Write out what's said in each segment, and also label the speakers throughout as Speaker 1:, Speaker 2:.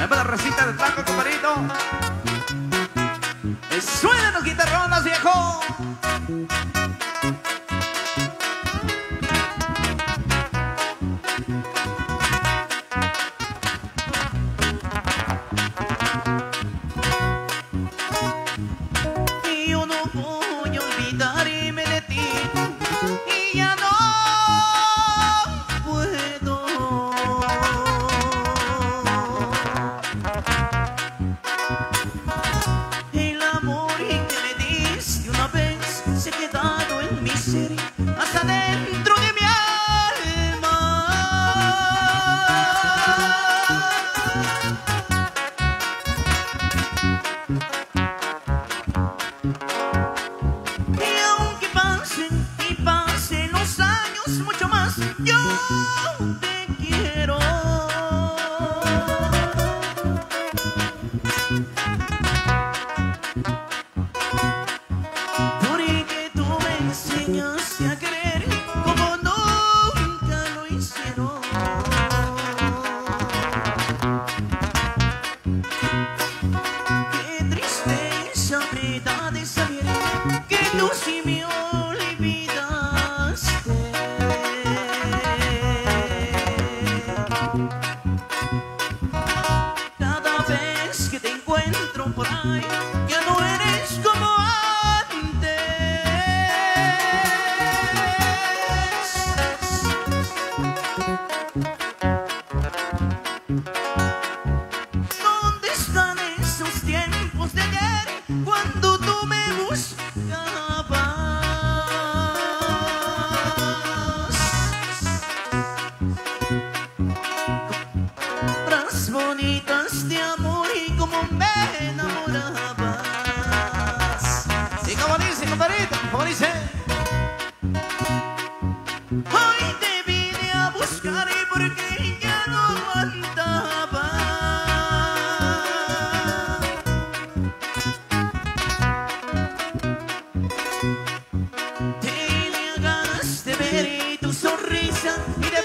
Speaker 1: Ahí para la recita del taco, compadrito. Suenan los guitarronas, viejo.
Speaker 2: Y yo no voy a olvidarme mucho más, yo te quiero. Porque tú me enseñaste a querer como nunca lo hicieron. Qué tristeza me da de saber que tú sí me he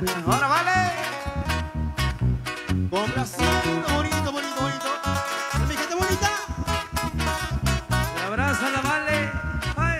Speaker 1: Ahora vale.
Speaker 3: Complaciendo, bonito, bonito, bonito. Mi gente bonita.
Speaker 1: Se abraza la vale. Ay.